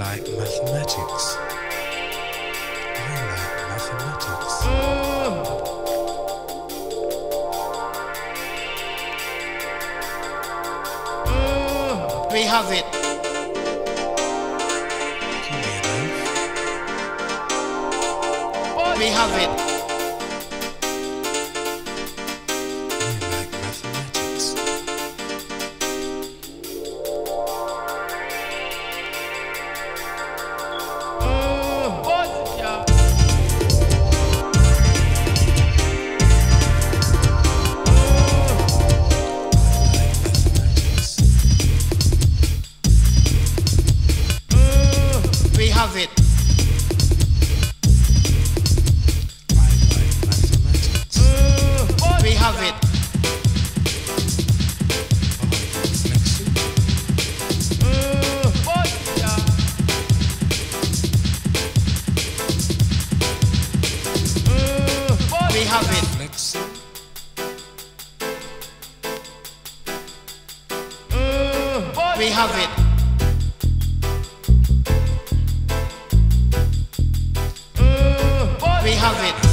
like mathematics. I like mathematics. Mm. Mm. We have it. We have it. Mm, we have it. Mm, we have it. We have it.